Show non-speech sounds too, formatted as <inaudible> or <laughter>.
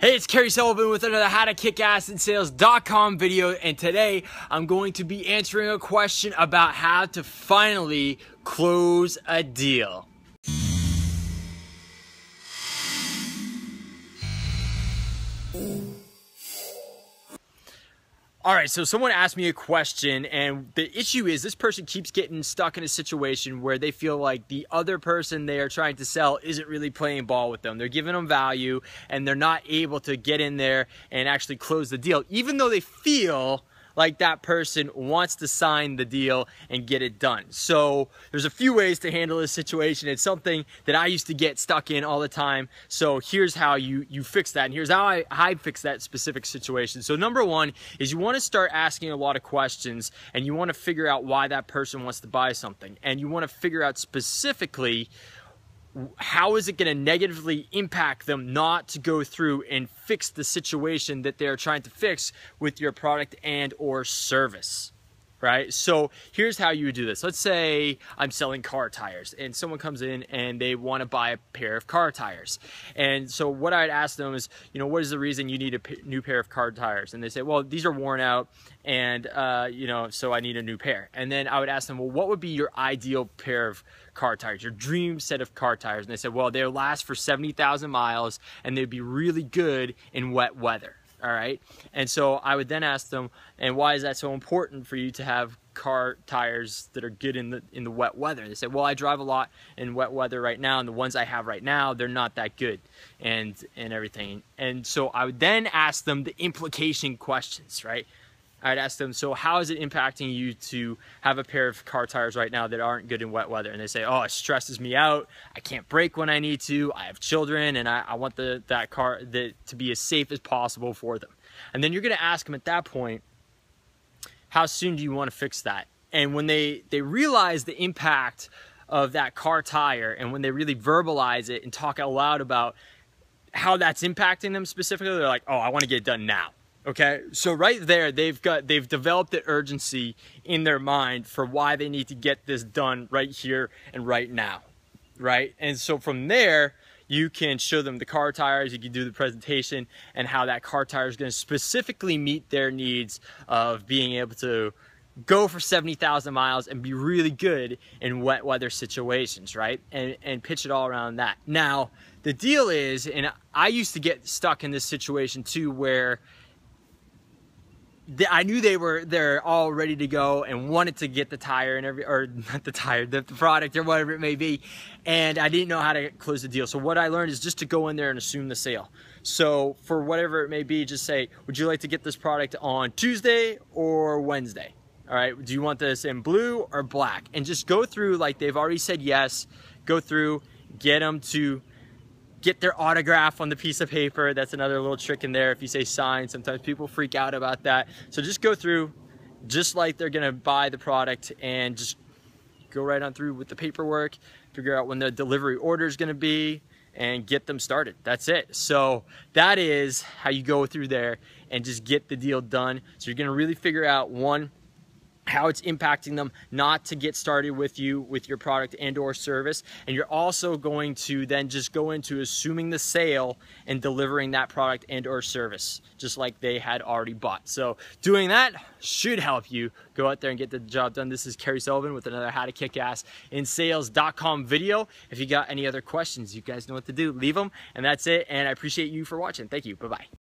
Hey, it's Kerry Sullivan with another How to Kick Ass in Sales.com video, and today I'm going to be answering a question about how to finally close a deal. All right, so someone asked me a question, and the issue is this person keeps getting stuck in a situation where they feel like the other person they are trying to sell isn't really playing ball with them. They're giving them value, and they're not able to get in there and actually close the deal, even though they feel like that person wants to sign the deal and get it done. So there's a few ways to handle this situation. It's something that I used to get stuck in all the time. So here's how you, you fix that. And here's how I, I fix that specific situation. So number one is you want to start asking a lot of questions and you want to figure out why that person wants to buy something. And you want to figure out specifically how is it going to negatively impact them not to go through and fix the situation that they're trying to fix with your product and or service right? So here's how you would do this. Let's say i'm selling car tires and someone comes in and they want to buy a pair of car tires. And so what i'd ask them is you know what is the reason you need a new pair of car tires? And they say well these are worn out and uh, you know so i need a new pair. And then i would ask them well what would be your ideal pair of car tires, your dream set of car tires. And they said, well, they'll last for 70,000 miles and they'd be really good in wet weather. All right. And so I would then ask them, and why is that so important for you to have car tires that are good in the in the wet weather? They said, well, I drive a lot in wet weather right now, and the ones I have right now, they're not that good, and and everything. And so I would then ask them the implication questions, right? I'd ask them, so how is it impacting you to have a pair of car tires right now that aren't good in wet weather? And they say, oh, it stresses me out. I can't brake when I need to. I have children and I, I want the, that car the, to be as safe as possible for them. And then you're gonna ask them at that point, how soon do you wanna fix that? And when they, they realize the impact of that car tire and when they really verbalize it and talk out loud about how that's impacting them specifically, they're like, oh, I wanna get it done now Okay, so right there, they've got they've developed the urgency in their mind for why they need to get this done right here and right now, right? And so from there, you can show them the car tires, you can do the presentation, and how that car tire is going to specifically meet their needs of being able to go for 70,000 miles and be really good in wet weather situations, right? And, and pitch it all around that. Now, the deal is, and I used to get stuck in this situation too, where I knew they were they're all ready to go and wanted to get the tire and every or <laughs> not the tire the, the, product or whatever it may be. And I didn't know how to close the deal. So what I learned is just to go in there and assume the sale. So for whatever it may be just say would you like to get this product on Tuesday or Wednesday? All right? Do you want this in blue or black? And just go through like they've already said yes go through get them to get their autograph on the piece of paper. That's another little trick in there. If you say sign, sometimes people freak out about that. So just go through just like they're gonna buy the product and just go right on through with the paperwork, figure out when the delivery order is gonna be, and get them started. That's it. So that is how you go through there and just get the deal done. So you're gonna really figure out one, how it's impacting them not to get started with you with your product and or service. And you're also going to then just go into assuming the sale and delivering that product and or service just like they had already bought. So doing that should help you. Go out there and get the job done. This is Kerry Sullivan with another how to kick ass in sales.com video. If you got any other questions you guys know what to do. Leave them and that's it. And I appreciate you for watching. Thank you. Bye bye